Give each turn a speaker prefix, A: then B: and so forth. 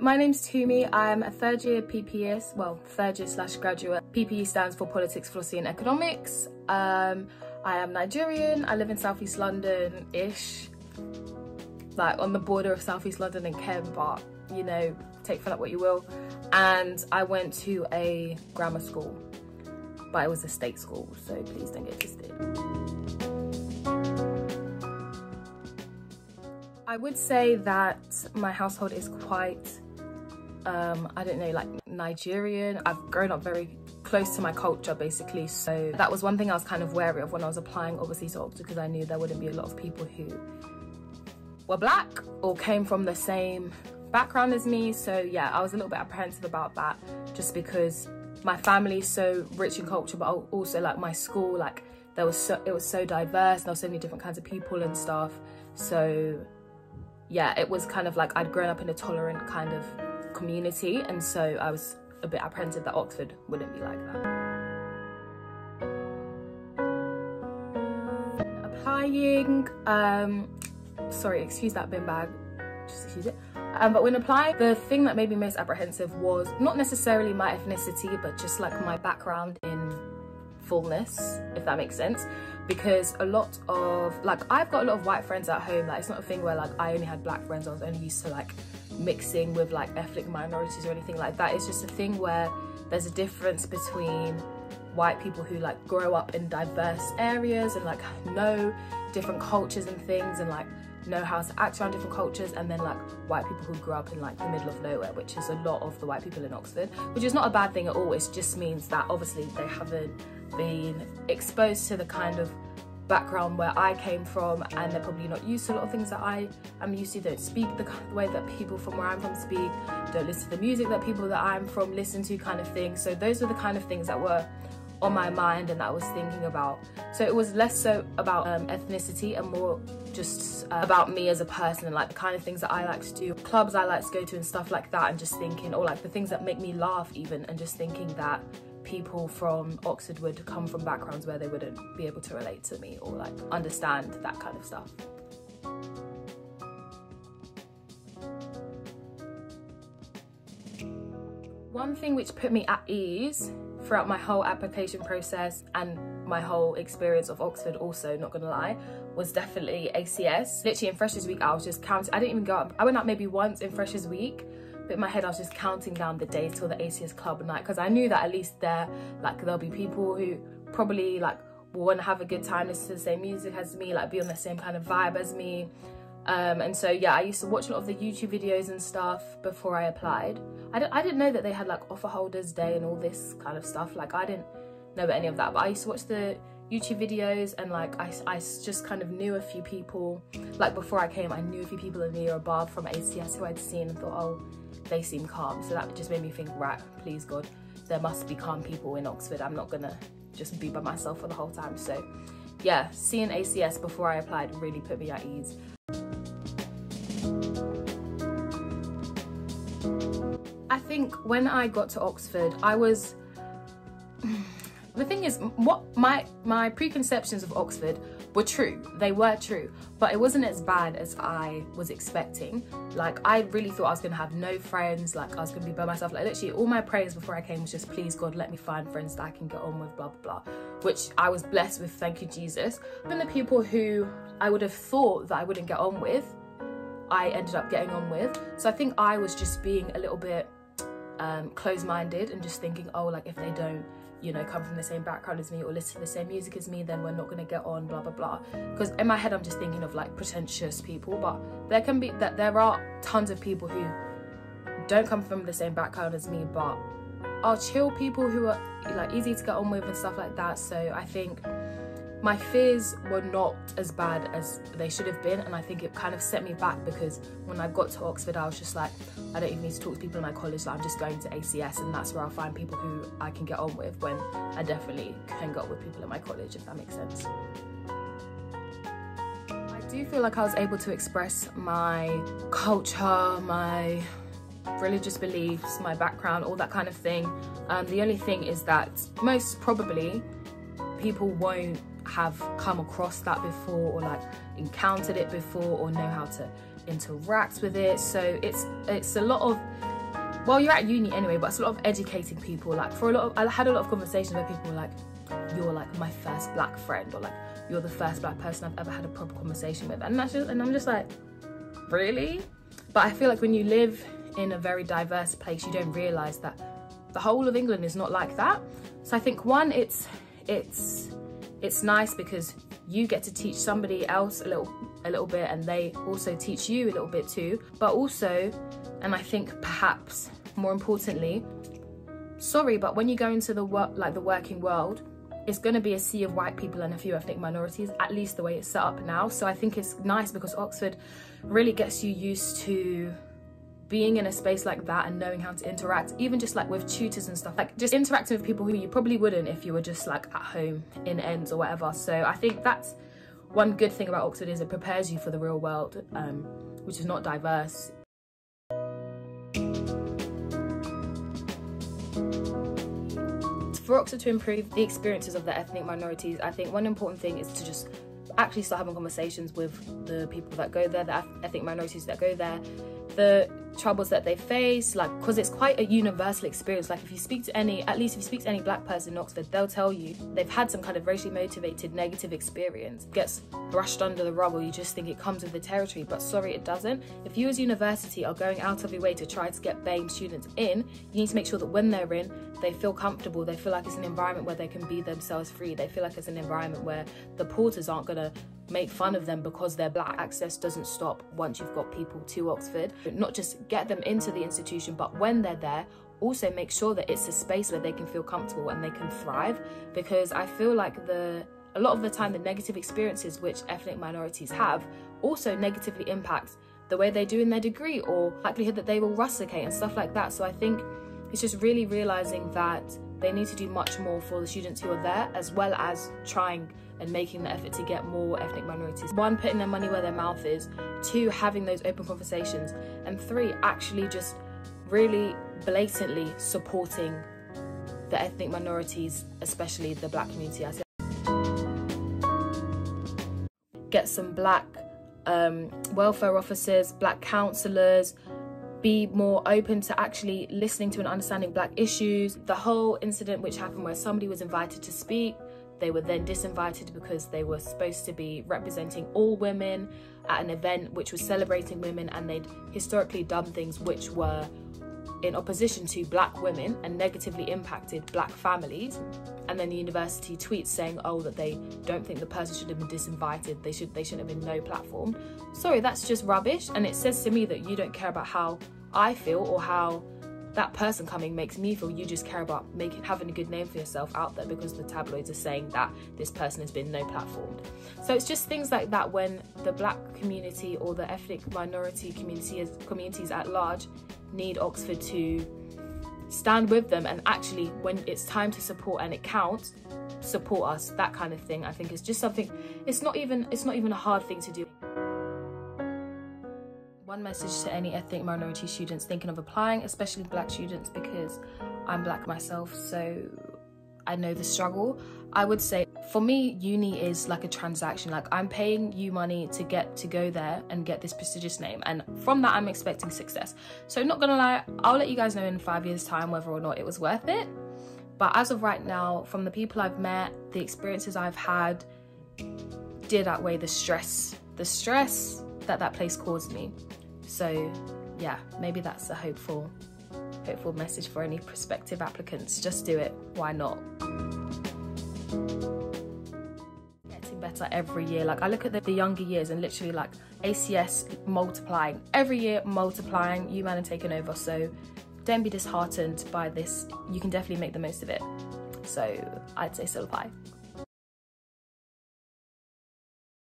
A: my name's Tumi. I'm a third year PPE, well, third year slash graduate. PPE stands for Politics, Philosophy and Economics. Um, I am Nigerian. I live in Southeast London-ish, like on the border of Southeast London and Kent, but you know, take for that what you will. And I went to a grammar school, but it was a state school, so please don't get twisted. I would say that my household is quite, um, I don't know, like Nigerian. I've grown up very close to my culture basically. So that was one thing I was kind of wary of when I was applying obviously to Oxford because I knew there wouldn't be a lot of people who were black or came from the same background as me. So yeah, I was a little bit apprehensive about that just because my family is so rich in culture, but also like my school, like there was so, it was so diverse. There were so many different kinds of people and stuff. So yeah, it was kind of like I'd grown up in a tolerant kind of community. And so I was a bit apprehensive that Oxford wouldn't be like that. Applying, um, sorry, excuse that bin bag, just excuse it. Um, but when applying, the thing that made me most apprehensive was not necessarily my ethnicity, but just like my background in fullness, if that makes sense because a lot of like I've got a lot of white friends at home like it's not a thing where like I only had black friends I was only used to like mixing with like ethnic minorities or anything like that. It's just a thing where there's a difference between white people who like grow up in diverse areas and like know different cultures and things and like know how to act around different cultures and then like white people who grew up in like the middle of nowhere which is a lot of the white people in Oxford which is not a bad thing at all. It just means that obviously they haven't been exposed to the kind of background where I came from and they're probably not used to a lot of things that I am used to, don't speak the, the way that people from where I'm from speak, don't listen to the music that people that I'm from listen to kind of thing. So those were the kind of things that were on my mind and that I was thinking about. So it was less so about um, ethnicity and more just uh, about me as a person and like the kind of things that I like to do, clubs I like to go to and stuff like that and just thinking, or like the things that make me laugh even and just thinking that people from Oxford would come from backgrounds where they wouldn't be able to relate to me or like understand that kind of stuff. One thing which put me at ease throughout my whole application process and my whole experience of Oxford also, not gonna lie, was definitely ACS. Literally in Freshers Week, I was just counting, I didn't even go up, I went out maybe once in Freshers Week in my head I was just counting down the days till the ACS club night because I knew that at least there like there'll be people who probably like will want to have a good time listen to the same music as me like be on the same kind of vibe as me. Um, and so yeah I used to watch a lot of the YouTube videos and stuff before I applied. I, I didn't know that they had like offer holders day and all this kind of stuff like I didn't know about any of that but I used to watch the YouTube videos and like I, I just kind of knew a few people. Like before I came I knew a few people in the year above from ACS who I'd seen and thought oh they seem calm. So that just made me think, right, please God, there must be calm people in Oxford. I'm not gonna just be by myself for the whole time. So yeah, seeing ACS before I applied really put me at ease. I think when I got to Oxford, I was, the thing is, what my, my preconceptions of Oxford were true. They were true, but it wasn't as bad as I was expecting. Like I really thought I was gonna have no friends, like I was gonna be by myself. Like literally all my prayers before I came was just please God, let me find friends that I can get on with, blah, blah, blah. Which I was blessed with, thank you Jesus. And the people who I would have thought that I wouldn't get on with, I ended up getting on with. So I think I was just being a little bit um, closed-minded and just thinking, oh, like if they don't you know, come from the same background as me or listen to the same music as me, then we're not gonna get on, blah, blah, blah. Because in my head, I'm just thinking of like pretentious people, but there can be, that there are tons of people who don't come from the same background as me, but are chill people who are like easy to get on with and stuff like that. So I think my fears were not as bad as they should have been and I think it kind of set me back because when I got to Oxford I was just like I don't even need to talk to people in my college like I'm just going to ACS and that's where I'll find people who I can get on with when I definitely can get with people in my college if that makes sense. I do feel like I was able to express my culture, my religious beliefs, my background, all that kind of thing. Um, the only thing is that most probably people won't have come across that before or like encountered it before or know how to interact with it. So it's it's a lot of well you're at uni anyway but it's a lot of educating people. Like for a lot of I had a lot of conversations where people were like you're like my first black friend or like you're the first black person I've ever had a proper conversation with. And that's just and I'm just like really? But I feel like when you live in a very diverse place you don't realize that the whole of England is not like that. So I think one it's it's it's nice because you get to teach somebody else a little a little bit and they also teach you a little bit too. But also and I think perhaps more importantly sorry but when you go into the work like the working world it's going to be a sea of white people and a few ethnic minorities at least the way it's set up now. So I think it's nice because Oxford really gets you used to being in a space like that and knowing how to interact even just like with tutors and stuff like just interacting with people who you probably wouldn't if you were just like at home in ends or whatever. So i think that's one good thing about oxford is it prepares you for the real world um, which is not diverse. For oxford to improve the experiences of the ethnic minorities i think one important thing is to just actually start having conversations with the people that go there the ethnic minorities that go there. The troubles that they face like because it's quite a universal experience. Like if you speak to any at least if you speak to any black person in oxford they'll tell you they've had some kind of racially motivated negative experience. Gets brushed under the rug or you just think it comes with the territory but sorry it doesn't. If you as university are going out of your way to try to get BAME students in you need to make sure that when they're in they feel comfortable. They feel like it's an environment where they can be themselves free. They feel like it's an environment where the porters aren't going to make fun of them because they're black. Access doesn't stop once you've got people to Oxford. Not just get them into the institution, but when they're there, also make sure that it's a space where they can feel comfortable and they can thrive. Because I feel like the a lot of the time the negative experiences which ethnic minorities have also negatively impact the way they do in their degree or likelihood that they will rusticate and stuff like that. So I think it's just really realizing that they need to do much more for the students who are there as well as trying and making the effort to get more ethnic minorities. One, putting their money where their mouth is. Two, having those open conversations. And three, actually just really blatantly supporting the ethnic minorities, especially the black community. Get some black um, welfare officers, black counsellors, be more open to actually listening to and understanding black issues. The whole incident which happened where somebody was invited to speak, they were then disinvited because they were supposed to be representing all women at an event which was celebrating women and they'd historically done things which were in opposition to black women and negatively impacted black families. And then the university tweets saying oh that they don't think the person should have been disinvited. They should they shouldn't have been no platform. Sorry that's just rubbish. And it says to me that you don't care about how i feel or how that person coming makes me feel you just care about making having a good name for yourself out there because the tabloids are saying that this person has been no platformed so it's just things like that when the black community or the ethnic minority community communities at large need oxford to stand with them and actually when it's time to support and it counts support us that kind of thing i think is just something it's not even it's not even a hard thing to do one message to any ethnic minority students thinking of applying, especially black students because I'm black myself, so I know the struggle. I would say for me, uni is like a transaction. Like I'm paying you money to get to go there and get this prestigious name. And from that, I'm expecting success. So not gonna lie, I'll let you guys know in five years time whether or not it was worth it. But as of right now, from the people I've met, the experiences I've had, did outweigh the stress. The stress that that place caused me. So yeah, maybe that's a hopeful, hopeful message for any prospective applicants. Just do it, why not? Getting better every year. Like I look at the, the younger years and literally like ACS multiplying, every year multiplying, UMan and taking over. So don't be disheartened by this. You can definitely make the most of it. So I'd say still apply.